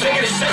Take it.